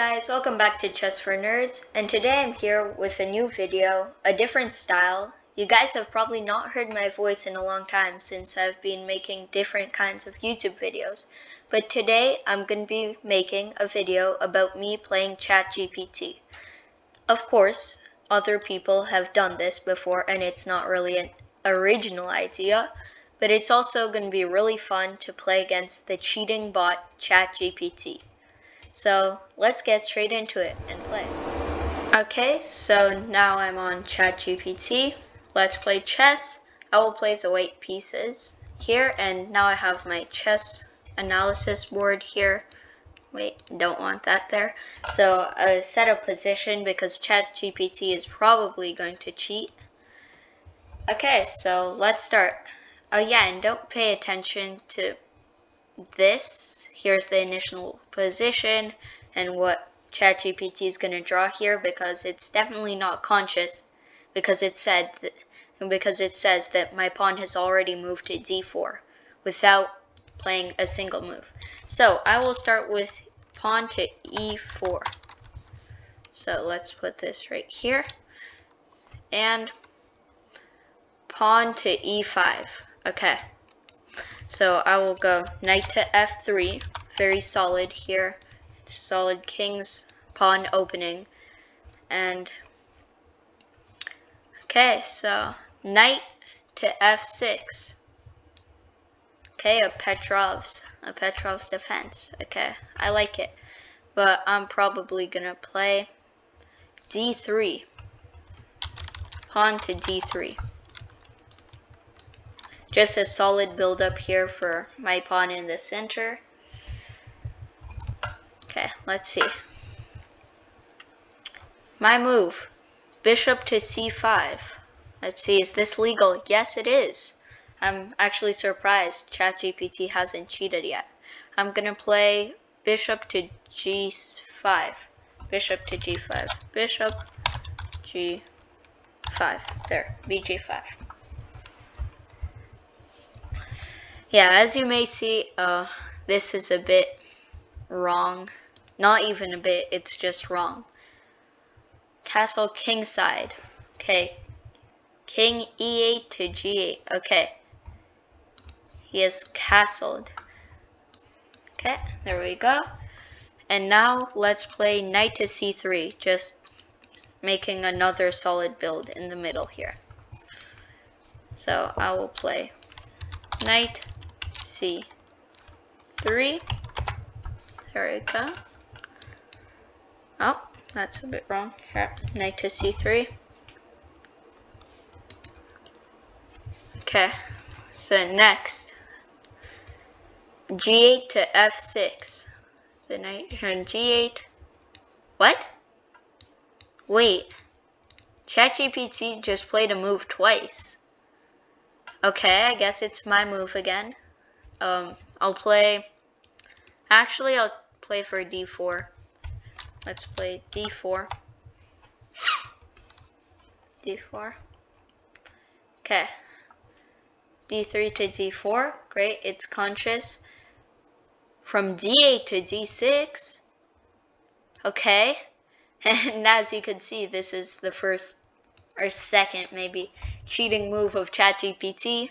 guys, welcome back to Chess for Nerds, and today I'm here with a new video, a different style. You guys have probably not heard my voice in a long time since I've been making different kinds of YouTube videos, but today I'm going to be making a video about me playing ChatGPT. Of course, other people have done this before and it's not really an original idea, but it's also going to be really fun to play against the cheating bot ChatGPT. So let's get straight into it and play. Okay, so now I'm on ChatGPT. Let's play chess. I will play the white pieces here, and now I have my chess analysis board here. Wait, don't want that there. So I set a position because ChatGPT is probably going to cheat. Okay, so let's start. Oh yeah, and don't pay attention to this here's the initial position and what ChatGPT is going to draw here because it's definitely not conscious because it said because it says that my pawn has already moved to d4 without playing a single move. So I will start with pawn to e4. So let's put this right here. And pawn to e5. Okay. So I will go knight to f3, very solid here, solid king's pawn opening, and okay, so knight to f6. Okay, a Petrov's, a Petrov's defense. Okay, I like it, but I'm probably gonna play d3, pawn to d3 just a solid build up here for my pawn in the center. Okay, let's see. My move, bishop to c5. Let's see, is this legal? Yes, it is. I'm actually surprised ChatGPT hasn't cheated yet. I'm gonna play bishop to g5. Bishop to g5. Bishop g5. There, bg5. Yeah, as you may see, uh, this is a bit wrong. Not even a bit, it's just wrong. Castle kingside. Okay. King e8 to g8. Okay. He is castled. Okay, there we go. And now let's play knight to c3, just making another solid build in the middle here. So I will play knight c3. There we go. Oh, that's a bit wrong. Here, knight to c3. Okay, so next, g8 to f6. The knight on g8. What? Wait. ChatGPT just played a move twice. Okay, I guess it's my move again. Um, I'll play, actually I'll play for d4. Let's play d4. d4. Okay. d3 to d4. Great, it's conscious. From d8 to d6. Okay. And as you can see, this is the first or second maybe cheating move of ChatGPT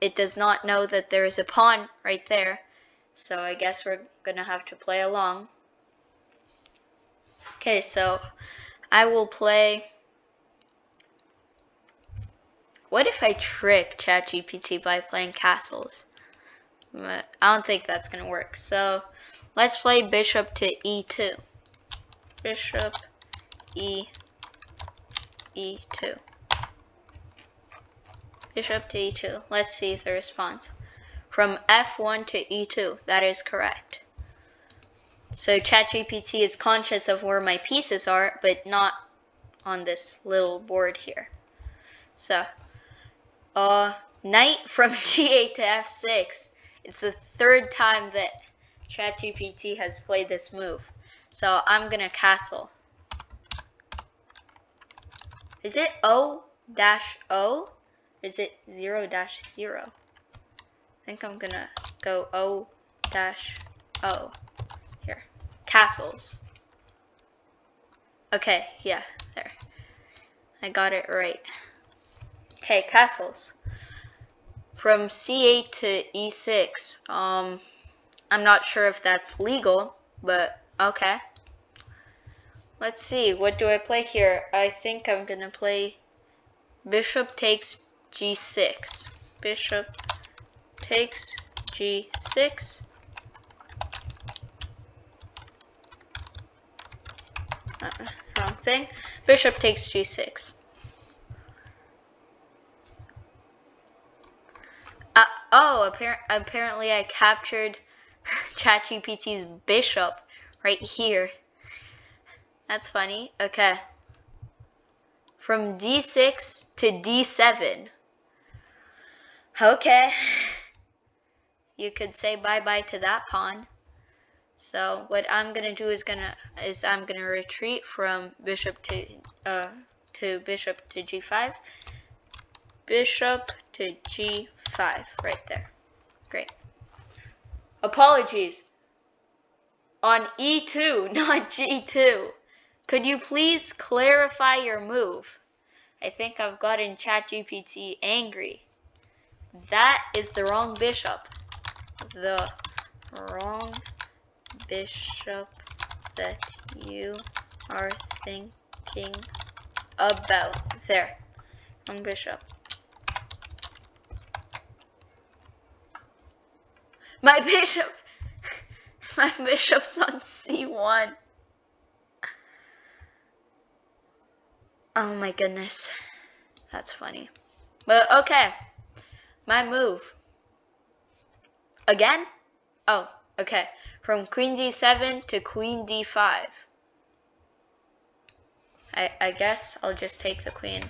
it does not know that there is a pawn right there. So I guess we're going to have to play along. Okay, so I will play... What if I trick ChatGPT by playing castles? But I don't think that's going to work. So let's play bishop to e2. Bishop e e2 bishop to e2. Let's see the response. From f1 to e2, that is correct. So ChatGPT is conscious of where my pieces are, but not on this little board here. So, uh, knight from g8 to f6. It's the third time that ChatGPT has played this move. So I'm gonna castle. Is it O dash O? Is it 0 dash 0? I think I'm gonna go O dash O. Here. Castles. Okay, yeah, there. I got it right. Okay, castles. From c8 to e6. Um, I'm not sure if that's legal, but okay. Let's see, what do I play here? I think I'm gonna play bishop takes g6. Bishop takes g6. Uh, wrong thing. Bishop takes g6. Uh, oh, appar apparently I captured ChatGPT's bishop right here. That's funny. Okay. From d6 to d7. Okay. You could say bye-bye to that pawn. So what I'm gonna do is gonna is I'm gonna retreat from bishop to uh to bishop to g5, bishop to g5 right there. Great. Apologies. On e2, not g2. Could you please clarify your move? I think I've gotten ChatGPT angry. That is the wrong bishop. The wrong bishop that you are thinking about. There. Wrong bishop. My bishop! My bishop's on c1. Oh my goodness. That's funny. But okay. My move. Again? Oh, okay. From queen d7 to queen d5. I, I guess I'll just take the queen.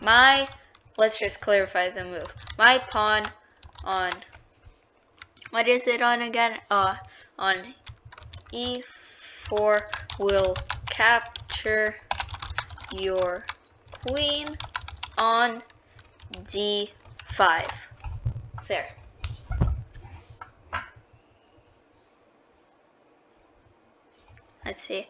My, let's just clarify the move. My pawn on, what is it on again? Uh, on e4 will capture your queen on d5. There. Let's see.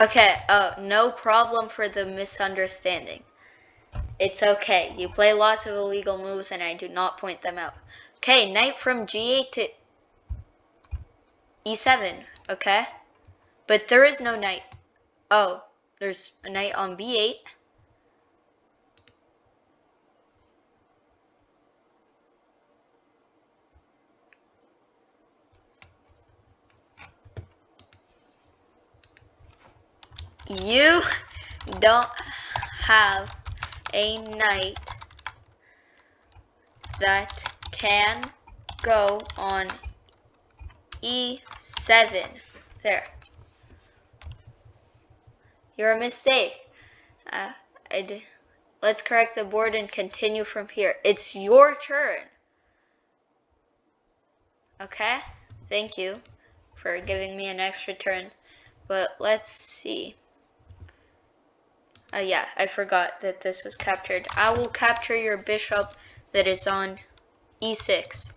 Okay, oh, no problem for the misunderstanding. It's okay. You play lots of illegal moves and I do not point them out. Okay, knight from g8 to e7, okay? But there is no knight. Oh, there's a knight on b8. You don't have a knight that can go on e7. There. You're a mistake. Uh, let's correct the board and continue from here. It's your turn. Okay? Thank you for giving me an extra turn. But let's see. Oh yeah, I forgot that this was captured. I will capture your bishop that is on e6.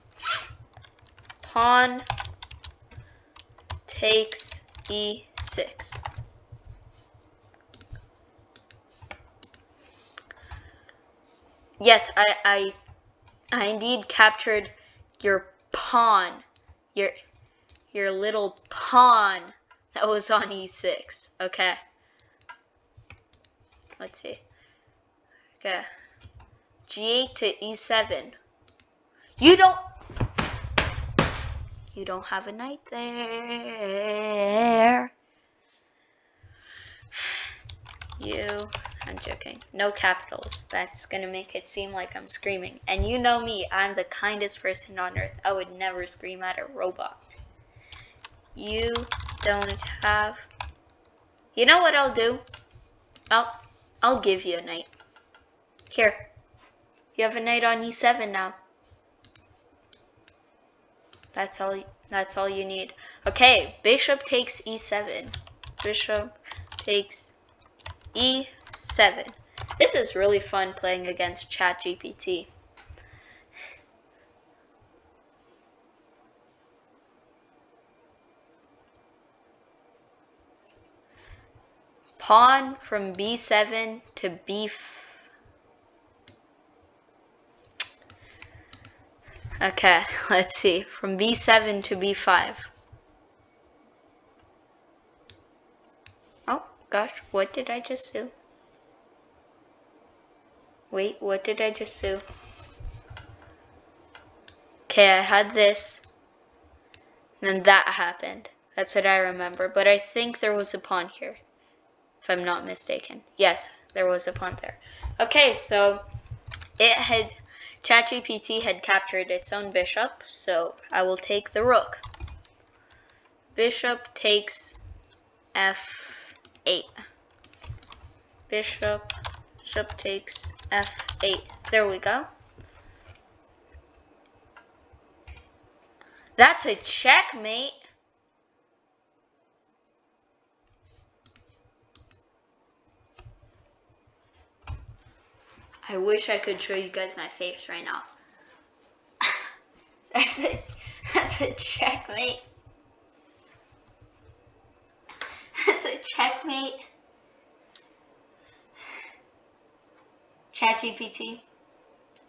Pawn takes e6. Yes, I, I, I indeed captured your pawn, your, your little pawn that was on e6. Okay. Let's see. Okay. g8 to e7. You don't... You don't have a knight there. You... I'm joking. No capitals. That's gonna make it seem like I'm screaming. And you know me, I'm the kindest person on earth. I would never scream at a robot. You don't have... You know what I'll do? I'll, I'll give you a knight. Here. You have a knight on e7 now. That's all that's all you need. Okay, bishop takes e7. Bishop takes E7. This is really fun playing against ChatGPT. Pawn from B7 to B. Okay, let's see. From B7 to B5. Gosh, what did I just do? Wait, what did I just do? Okay, I had this. And that happened. That's what I remember. But I think there was a pawn here. If I'm not mistaken. Yes, there was a pawn there. Okay, so it had ChatGPT had captured its own bishop, so I will take the rook. Bishop takes f8. Bishop, bishop takes f8. There we go. That's a checkmate. I wish I could show you guys my face right now. that's a that's a checkmate. That's a checkmate. ChatGPT.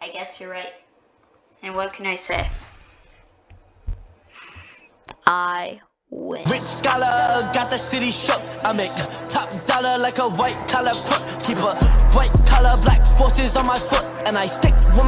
I guess you're right. And what can I say? I win. Rich scholar, got the city shook. I make top dollar like a white collar crook. Keep a white collar, black forces on my foot, and I stick with my